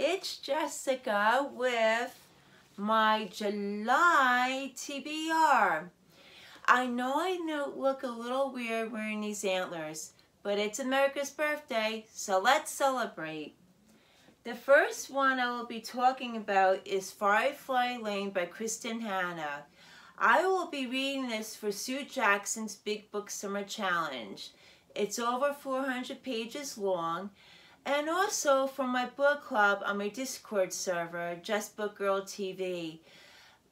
It's Jessica with my July TBR. I know I know, look a little weird wearing these antlers, but it's America's birthday, so let's celebrate. The first one I will be talking about is Firefly Lane by Kristin Hannah. I will be reading this for Sue Jackson's Big Book Summer Challenge. It's over 400 pages long, and also for my book club on my Discord server, Jess Book Girl TV.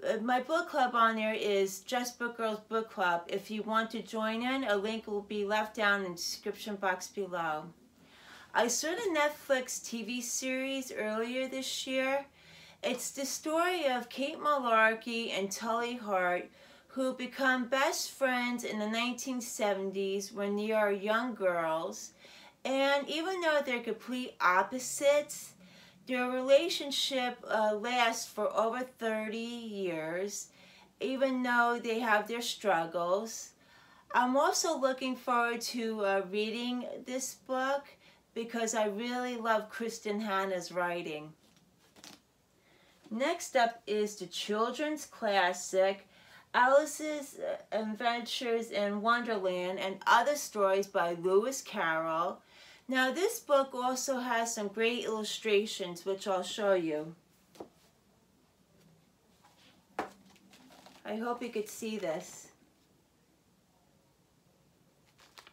Uh, my book club on there is Jess Book Girls Book Club. If you want to join in, a link will be left down in the description box below. I saw the Netflix TV series earlier this year, it's the story of Kate Mularkey and Tully Hart who become best friends in the 1970s when they are young girls. And even though they're complete opposites, their relationship uh, lasts for over 30 years, even though they have their struggles. I'm also looking forward to uh, reading this book because I really love Kristin Hannah's writing. Next up is the children's classic, Alice's Adventures in Wonderland and Other Stories by Lewis Carroll. Now this book also has some great illustrations which I'll show you. I hope you could see this.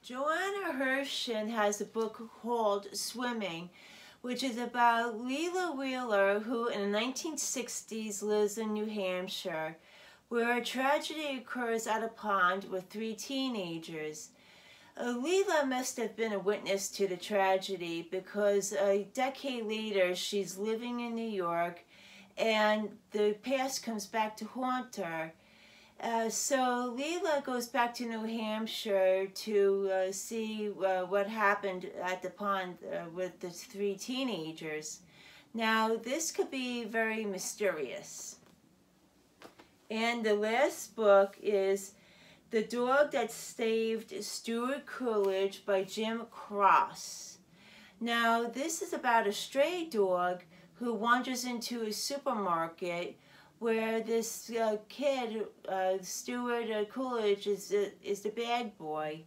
Joanna Hershon has a book called Swimming which is about Leela Wheeler, who in the 1960s lives in New Hampshire, where a tragedy occurs at a pond with three teenagers. Uh, Leela must have been a witness to the tragedy because a decade later she's living in New York and the past comes back to haunt her. Uh, so Leela goes back to New Hampshire to uh, see uh, what happened at the pond uh, with the three teenagers. Now, this could be very mysterious. And the last book is The Dog That Saved Stewart Coolidge by Jim Kraus. Now, this is about a stray dog who wanders into a supermarket where this uh, kid, uh, Stewart uh, Coolidge, is the, is the bad boy.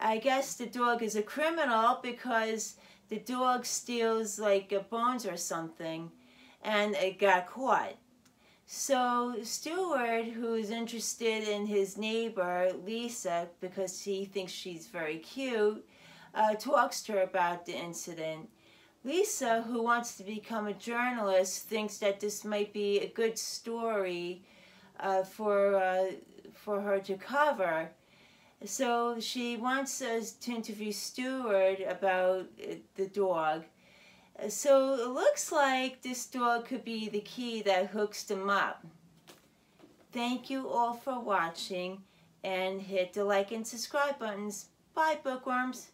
I guess the dog is a criminal because the dog steals like bones or something and it got caught. So Stewart, who is interested in his neighbor, Lisa, because he thinks she's very cute, uh, talks to her about the incident. Lisa, who wants to become a journalist, thinks that this might be a good story uh, for, uh, for her to cover. So she wants us to interview Stewart about uh, the dog. So it looks like this dog could be the key that hooks them up. Thank you all for watching and hit the like and subscribe buttons. Bye, bookworms.